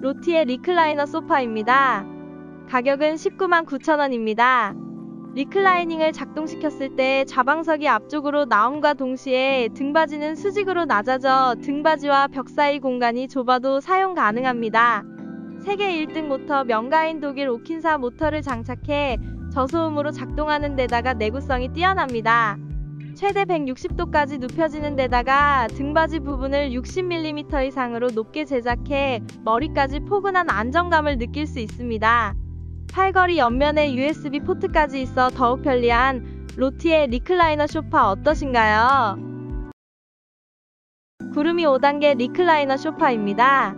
로티의 리클라이너 소파입니다. 가격은 19만 9천원입니다. 리클라이닝을 작동시켰을 때 좌방석이 앞쪽으로 나옴과 동시에 등받이는 수직으로 낮아져 등받이와 벽 사이 공간이 좁아도 사용 가능합니다. 세계 1등 모터 명가인 독일 오킨사 모터를 장착해 저소음으로 작동하는 데다가 내구성이 뛰어납니다. 최대 160도까지 눕혀지는 데다가 등받이 부분을 60mm 이상으로 높게 제작해 머리까지 포근한 안정감을 느낄 수 있습니다. 팔걸이 옆면에 USB 포트까지 있어 더욱 편리한 로티의 리클라이너 쇼파 어떠신가요? 구름이 5단계 리클라이너 쇼파입니다.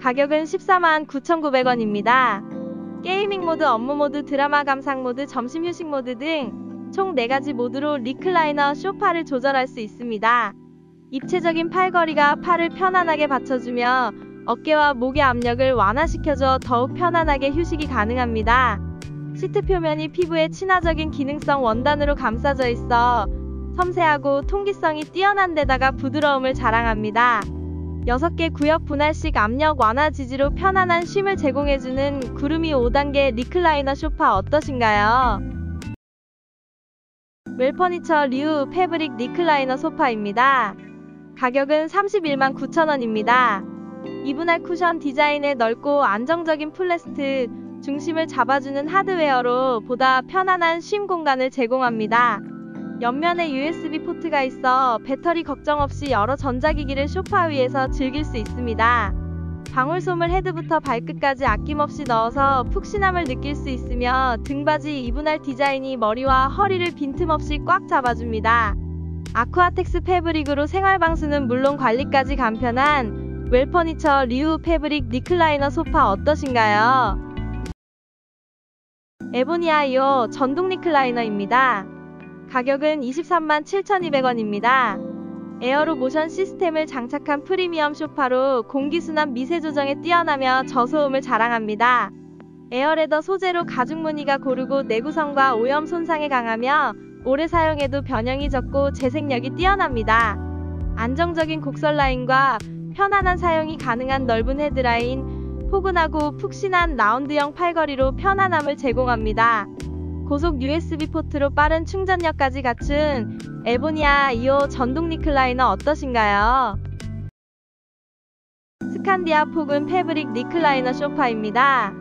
가격은 14만 9,900원입니다. gaming 모드, 업무 모드, 드라마 감상 모드, 점심 휴식 모드 등 총 4가지 모드로 리클라이너 쇼파를 조절할 수 있습니다. 입체적인 팔걸이가 팔을 편안하게 받쳐주며 어깨와 목의 압력을 완화시켜줘 더욱 편안하게 휴식이 가능합니다. 시트 표면이 피부에 친화적인 기능성 원단으로 감싸져 있어 섬세하고 통기성이 뛰어난 데다가 부드러움을 자랑합니다. 6개 구역 분할식 압력 완화 지지로 편안한 쉼을 제공해주는 구름이 5단계 리클라이너 쇼파 어떠신가요? 웰퍼니처 리우 패브릭 리클라이너 소파입니다. 가격은 31만 9천원입니다. 이분할 쿠션 디자인의 넓고 안정적인 footrest, 중심을 잡아주는 하드웨어로 보다 편안한 쉼 공간을 제공합니다. 옆면에 USB 포트가 있어 배터리 걱정 없이 여러 전자기기를 소파 위에서 즐길 수 있습니다. 방울솜을 헤드부터 발끝까지 아낌없이 넣어서 푹신함을 느낄 수 있으며 등받이 이분할 디자인이 머리와 허리를 빈틈없이 꽉 잡아줍니다. 아쿠아텍스 패브릭으로 생활방수는 물론 관리까지 간편한 웰퍼니처 리우 패브릭 리클라이너 소파 어떠신가요? 에보니아 2호 전동 리클라이너입니다. 가격은 23만 7,200원입니다. aero motion 시스템을 장착한 프리미엄 소파로 공기순환 미세 조정에 뛰어나며 저소음을 자랑합니다. 에어레더 소재로 가죽 무늬가 고르고 내구성과 오염 손상에 강하며 오래 사용해도 변형이 적고 재생력이 뛰어납니다. 안정적인 곡선 라인과 편안한 사용이 가능한 넓은 헤드라인, 포근하고 푹신한 라운드형 팔걸이로 편안함을 제공합니다. 고속 USB 포트로 빠른 충전력까지 갖춘 에보니아 2호 전동 리클라이너 어떠신가요? 스칸디아 포근 패브릭 리클라이너 소파입니다.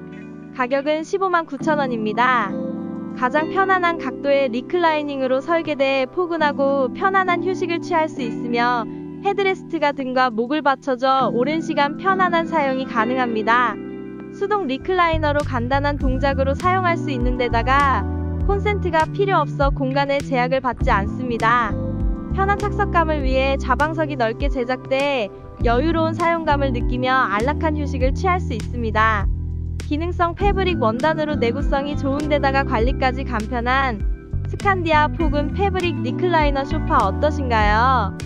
가격은 15만 9천원입니다. 가장 편안한 각도의 reclining으로 설계돼 포근하고 편안한 휴식을 취할 수 있으며 headrest가 등과 목을 받쳐줘 오랜 시간 편안한 사용이 가능합니다. 수동 리클라이너로 간단한 동작으로 사용할 수 있는 데다가 콘센트가 필요 없어 공간에 제약을 받지 않습니다. 편한 착석감을 위해 좌방석이 넓게 제작돼 여유로운 사용감을 느끼며 안락한 휴식을 취할 수 있습니다. 기능성 패브릭 원단으로 내구성이 좋은 데다가 관리까지 간편한 스칸디아 포근 패브릭 리클라이너 쇼파 어떠신가요?